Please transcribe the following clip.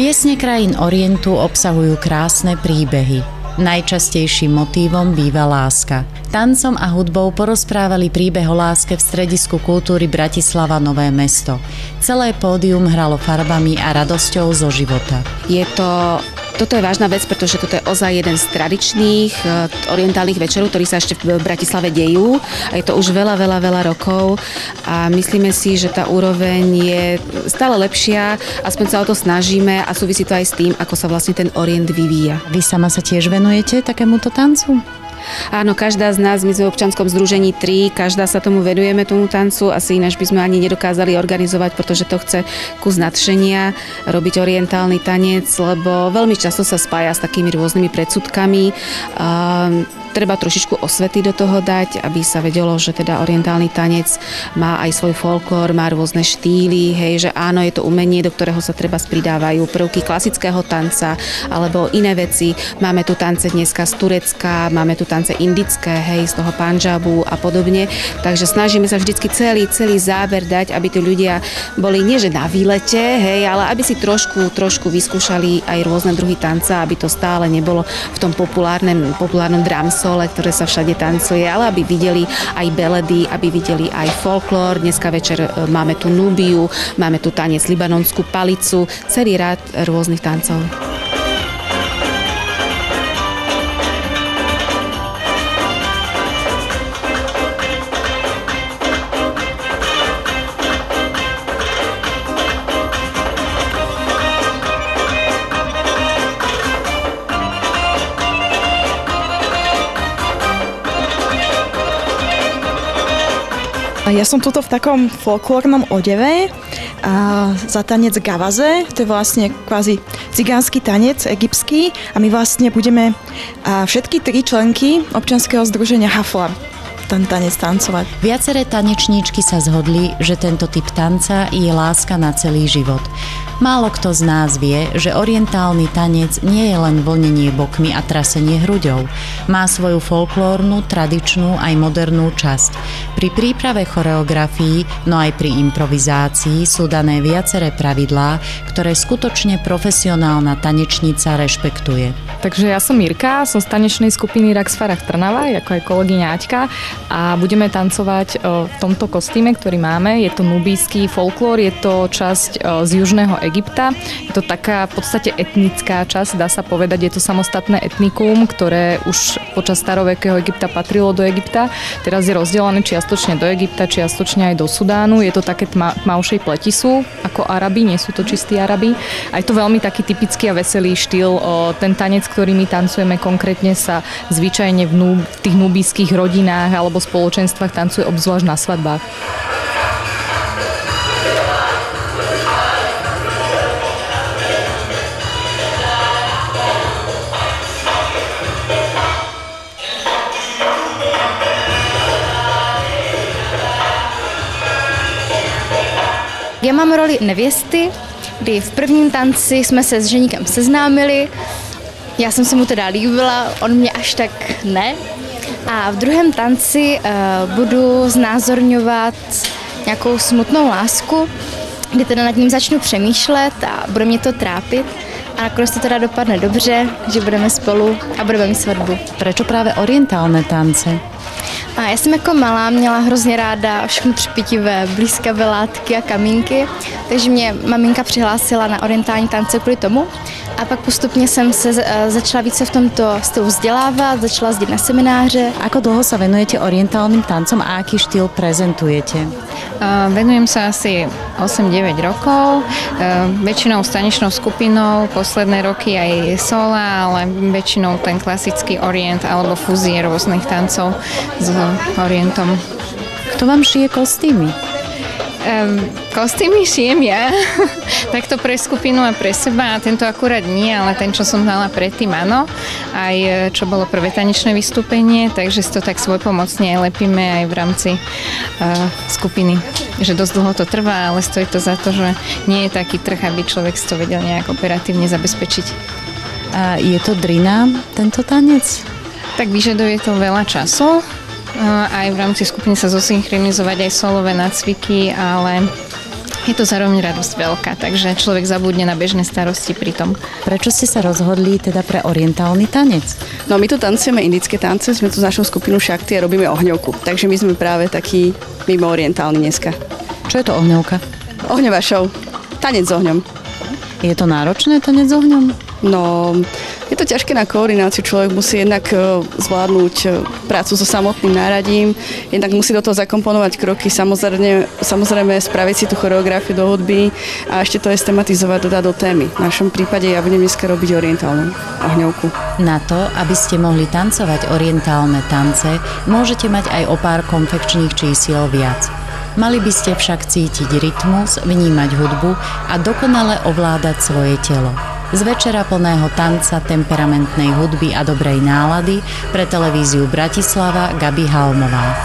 Piesne krajín Orientu obsahujú krásne príbehy. Najčastejším motívom býva láska. Tancom a hudbou porozprávali príbeh o láske v Stredisku kultúry Bratislava Nové mesto. Celé pódium hralo farbami a radosťou zo života. Je to toto je vážna vec, pretože toto je ozaj jeden z tradičných uh, orientálnych večerov, ktorí sa ešte v Bratislave dejú. A je to už veľa, veľa, veľa rokov a myslíme si, že tá úroveň je stále lepšia, aspoň sa o to snažíme a súvisí to aj s tým, ako sa vlastne ten orient vyvíja. Vy sama sa tiež venujete takémuto tancu? Áno, každá z nás, my sme v občanskom združení 3, každá sa tomu venujeme, tomu tancu, asi ináč by sme ani nedokázali organizovať, pretože to chce kus nadšenia, robiť orientálny tanec, lebo veľmi často sa spája s takými rôznymi predsudkami treba trošičku osvety do toho dať, aby sa vedelo, že teda orientálny tanec má aj svoj folklór, má rôzne štýly, hej, že áno, je to umenie, do ktorého sa treba spridávajú prvky klasického tanca alebo iné veci. Máme tu tance dneska z Turecka, máme tu tance indické, hej, z toho Panžabu a podobne. Takže snažíme sa vždycky celý, celý záber dať, aby tí ľudia boli nie že na výlete, hej, ale aby si trošku, trošku vyskúšali aj rôzne druhy tanca, aby to stále nebolo v tom populárnom, populárnom drums sole, ktoré sa všade tancuje, ale aby videli aj beledy, aby videli aj folklór. Dneska večer e, máme tu Nubiu, máme tu tanec libanonskú palicu, celý rád rôznych tancov. Ja som tuto v takom folklórnom odeve a za tanec gavaze, to je vlastne kvázi cigánsky tanec egyptský a my vlastne budeme všetky tri členky občanského združenia Hafla ten tanec tancovať. Viaceré tanečníčky sa zhodli, že tento typ tanca je láska na celý život. Málo kto z nás vie, že orientálny tanec nie je len vlnenie bokmi a trasenie hruďou. Má svoju folklórnu, tradičnú aj modernú časť. Pri príprave choreografií, no aj pri improvizácii sú dané viaceré pravidlá, ktoré skutočne profesionálna tanečnica rešpektuje. Takže ja som Mirka, som z tanečnej skupiny Rax Farach Trnava, ako aj kolegyňa Aťka a budeme tancovať v tomto kostýme, ktorý máme. Je to nubijský folklór, je to časť z južného Egypta. Je to taká v podstate etnická časť, dá sa povedať, je to samostatné etnikum, ktoré už počas starovekého Egypta patrilo do Egypta. Teraz je rozdelené čiastočne do Egypta, čiastočne aj do Sudánu. Je to také tma, tmavšej pleti sú, ako Arabi, nie sú to čistí Arabi. A je to veľmi taký typický a veselý štýl. Ten tanec, ktorý my tancujeme konkrétne sa zvyčajne v, nú, v tých nubijských rodinách alebo spoločenstvách tancuje obzvlášť na svadbách. Já mám roli nevěsty, kdy v prvním tanci jsme se s ženíkem seznámili, já jsem se mu teda líbila, on mě až tak ne. A v druhém tanci uh, budu znázorňovat nějakou smutnou lásku, kdy teda nad ním začnu přemýšlet a bude mě to trápit. A nakonec to teda dopadne dobře, že budeme spolu a budeme mít svatbu. Proč právě orientálné tance? A já jsem jako malá měla hrozně ráda všechno třpitivé, blízkavé látky a kamínky, takže mě maminka přihlásila na orientální tance kvůli tomu. A pak postupně jsem se eh, začala více v tomto stylu vzdělávat, začala jezdit na semináře. Ako dlho sa venujete orientálnym tancom a aký štýl prezentujete? Uh, venujem sa asi 8-9 rokov, uh, väčšinou s tanečnou skupinou, posledné roky aj sola, ale väčšinou ten klasický orient alebo fúzie rôznych tancov s orientom. Kto vám šije kostýmy? Um, kostýmy šijem ja, takto pre skupinu a pre seba a tento akurát nie, ale ten, čo som mala predtým, áno. Aj e, čo bolo prvé tanečné vystúpenie, takže si to tak svojpomocne aj lepíme aj v rámci uh, skupiny. Že dosť dlho to trvá, ale stojí to za to, že nie je taký trh, aby človek si to vedel nejak operatívne zabezpečiť. A je to drina, tento tanec? Tak vyžaduje to veľa času, aj v rámci skupiny sa zosynchronizovať aj solové nacviky, ale je to zároveň radosť veľká, takže človek zabudne na bežné starosti pri tom. Prečo ste sa rozhodli teda pre orientálny tanec? No my tu tancujeme indické tance, sme tu s našou skupinou Šakty a robíme ohňovku, takže my sme práve takí mimo orientálni dneska. Čo je to ohňovka? Ohňová show, tanec s ohňom. Je to náročné tanec s ohňom? No, je to ťažké na koordináciu. Človek musí jednak e, zvládnuť e, prácu so samotným náradím, jednak musí do toho zakomponovať kroky, samozrejme, samozrejme spraviť si tú choreografiu do hudby a ešte to estematizovať, dodať do témy. V našom prípade ja budem dneska robiť orientálnu ohňovku. Na to, aby ste mohli tancovať orientálne tance, môžete mať aj o pár konfekčných čísiel viac. Mali by ste však cítiť rytmus, vnímať hudbu a dokonale ovládať svoje telo. Z večera plného tanca, temperamentnej hudby a dobrej nálady pre televíziu Bratislava Gabi Halmová.